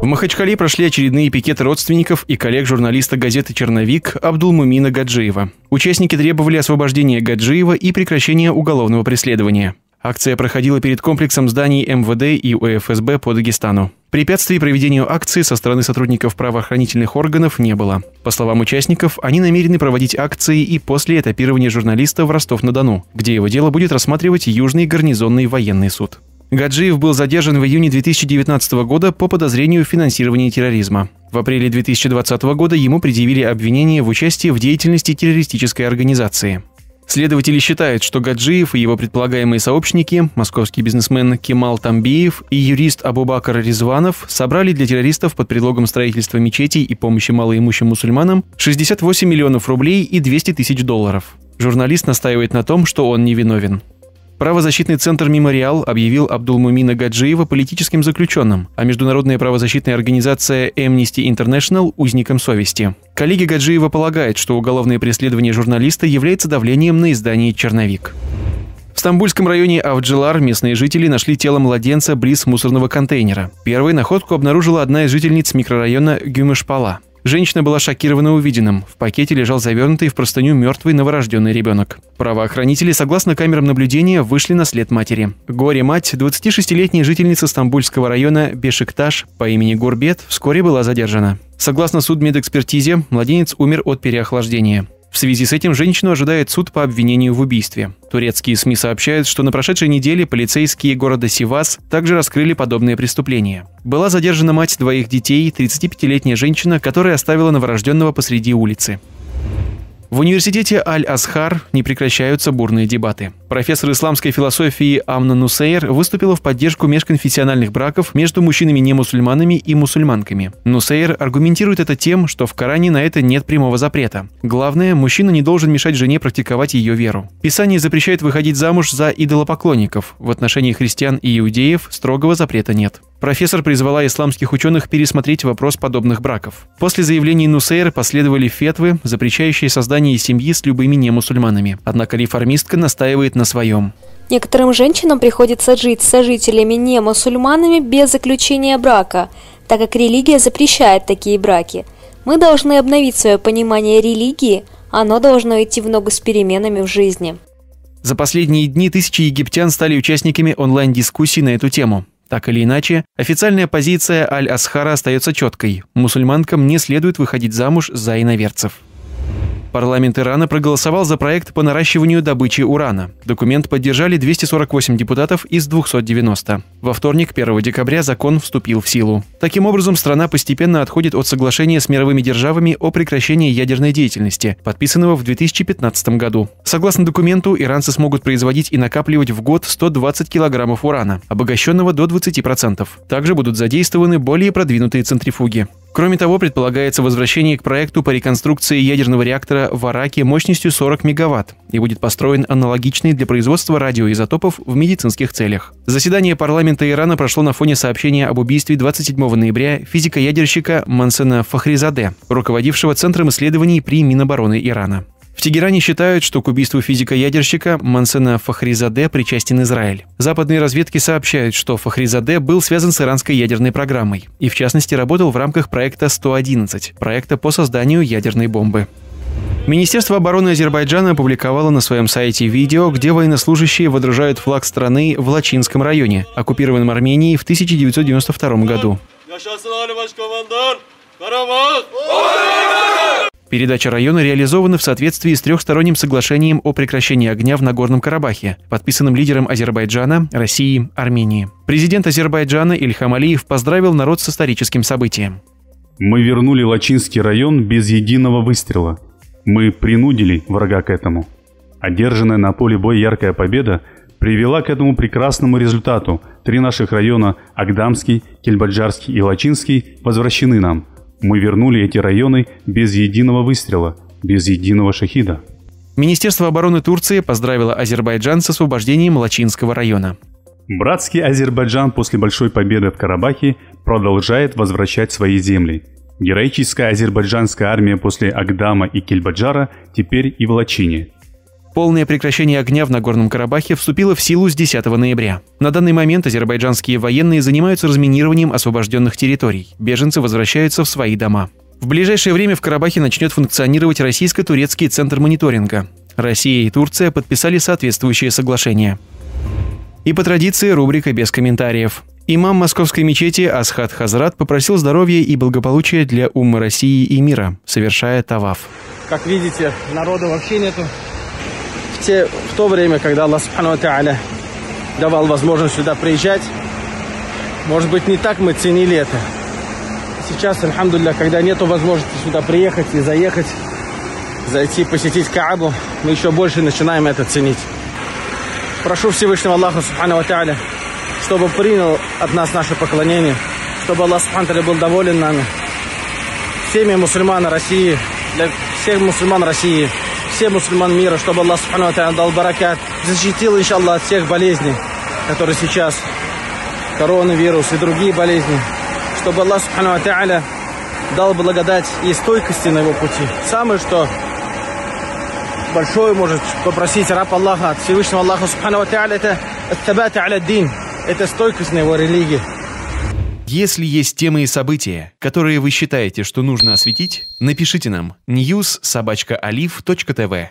В Махачкале прошли очередные пикеты родственников и коллег журналиста газеты «Черновик» Абдулмумина Гаджиева. Участники требовали освобождения Гаджиева и прекращения уголовного преследования. Акция проходила перед комплексом зданий МВД и УФСБ по Дагестану. Препятствий проведению акции со стороны сотрудников правоохранительных органов не было. По словам участников, они намерены проводить акции и после этапирования журналиста в Ростов-на-Дону, где его дело будет рассматривать Южный гарнизонный военный суд. Гаджиев был задержан в июне 2019 года по подозрению в финансировании терроризма. В апреле 2020 года ему предъявили обвинение в участии в деятельности террористической организации. Следователи считают, что Гаджиев и его предполагаемые сообщники, московский бизнесмен Кемал Тамбиев и юрист Абубакар Резванов, собрали для террористов под предлогом строительства мечетей и помощи малоимущим мусульманам 68 миллионов рублей и 200 тысяч долларов. Журналист настаивает на том, что он невиновен. Правозащитный центр «Мемориал» объявил Абдулмумина Гаджиева политическим заключенным, а международная правозащитная организация Amnesty International – узником совести. Коллеги Гаджиева полагают, что уголовное преследование журналиста является давлением на издание «Черновик». В Стамбульском районе Авджилар местные жители нашли тело младенца близ мусорного контейнера. Первой находку обнаружила одна из жительниц микрорайона Гюмышпала. Женщина была шокирована увиденным. В пакете лежал завернутый в простыню мертвый новорожденный ребенок. Правоохранители, согласно камерам наблюдения, вышли на след матери. Горе-мать, 26-летняя жительница Стамбульского района Бешикташ по имени Гурбет, вскоре была задержана. Согласно судмедэкспертизе, младенец умер от переохлаждения. В связи с этим женщину ожидает суд по обвинению в убийстве. Турецкие СМИ сообщают, что на прошедшей неделе полицейские города Сивас также раскрыли подобные преступления. Была задержана мать двоих детей, 35-летняя женщина, которая оставила новорожденного посреди улицы. В университете Аль-Асхар не прекращаются бурные дебаты. Профессор исламской философии Амна Нусейр выступила в поддержку межконфессиональных браков между мужчинами-немусульманами и мусульманками. Нусейр аргументирует это тем, что в Коране на это нет прямого запрета. Главное, мужчина не должен мешать жене практиковать ее веру. Писание запрещает выходить замуж за идолопоклонников. В отношении христиан и иудеев строгого запрета нет. Профессор призвала исламских ученых пересмотреть вопрос подобных браков. После заявлений Нусейр последовали фетвы, запрещающие создание семьи с любыми немусульманами. Однако реформистка настаивает на своем. Некоторым женщинам приходится жить с сожителями не-мусульманами без заключения брака, так как религия запрещает такие браки. Мы должны обновить свое понимание религии, оно должно идти в ногу с переменами в жизни. За последние дни тысячи египтян стали участниками онлайн-дискуссий на эту тему. Так или иначе, официальная позиция Аль-Асхара остается четкой. Мусульманкам не следует выходить замуж за иноверцев. Парламент Ирана проголосовал за проект по наращиванию добычи урана. Документ поддержали 248 депутатов из 290. Во вторник, 1 декабря, закон вступил в силу. Таким образом, страна постепенно отходит от соглашения с мировыми державами о прекращении ядерной деятельности, подписанного в 2015 году. Согласно документу, иранцы смогут производить и накапливать в год 120 килограммов урана, обогащенного до 20%. Также будут задействованы более продвинутые центрифуги. Кроме того, предполагается возвращение к проекту по реконструкции ядерного реактора в Араке мощностью 40 мегаватт и будет построен аналогичный для производства радиоизотопов в медицинских целях. Заседание парламента Ирана прошло на фоне сообщения об убийстве 27 ноября физика-ядерщика Мансена Фахризаде, руководившего Центром исследований при Минобороны Ирана. В Тегеране считают, что к убийству физика-ядерщика Мансена Фахризаде причастен Израиль. Западные разведки сообщают, что Фахризаде был связан с иранской ядерной программой и, в частности, работал в рамках проекта 111, проекта по созданию ядерной бомбы. Министерство обороны Азербайджана опубликовало на своем сайте видео, где военнослужащие водружают флаг страны в Лачинском районе, оккупированном Арменией в 1992 году. Передача района реализована в соответствии с трехсторонним соглашением о прекращении огня в Нагорном Карабахе, подписанным лидером Азербайджана, России, Армении. Президент Азербайджана Ильхам Алиев поздравил народ с историческим событием. Мы вернули Лачинский район без единого выстрела. Мы принудили врага к этому. Одержанная на поле боя яркая победа привела к этому прекрасному результату. Три наших района – Агдамский, Кельбаджарский и Лачинский – возвращены нам – мы вернули эти районы без единого выстрела, без единого шахида. Министерство обороны Турции поздравило Азербайджан с освобождением Лачинского района. Братский Азербайджан после большой победы в Карабахе продолжает возвращать свои земли. Героическая азербайджанская армия после Агдама и Кельбаджара теперь и в Лачине. Полное прекращение огня в Нагорном Карабахе вступило в силу с 10 ноября. На данный момент азербайджанские военные занимаются разминированием освобожденных территорий. Беженцы возвращаются в свои дома. В ближайшее время в Карабахе начнет функционировать российско-турецкий центр мониторинга. Россия и Турция подписали соответствующее соглашение. И по традиции рубрика без комментариев. Имам московской мечети Асхат Хазрат попросил здоровья и благополучия для умма России и мира, совершая таваф. Как видите, народа вообще нету. В, те, в то время, когда Аллах давал возможность сюда приезжать, может быть, не так мы ценили это. Сейчас, альхамдулillah, когда нету возможности сюда приехать и заехать, зайти посетить Каабу, мы еще больше начинаем это ценить. Прошу Всевышнего Аллаха Субхану чтобы принял от нас наше поклонение, чтобы Аллах Субхану был доволен нами, всеми мусульман России, для всех мусульман России, всех мусульман мира, чтобы Аллах Субхану дал баракат, защитил, иншаллах, от всех болезней, которые сейчас, коронавирус и другие болезни, чтобы Аллах Субхану дал благодать и стойкости на его пути. Самое, что большое может попросить раб Аллаха от Всевышнего Аллаха Субхану это табата аля дин, это стойкость на его религии. Если есть темы и события, которые вы считаете, что нужно осветить, напишите нам news собачка news.olive.tv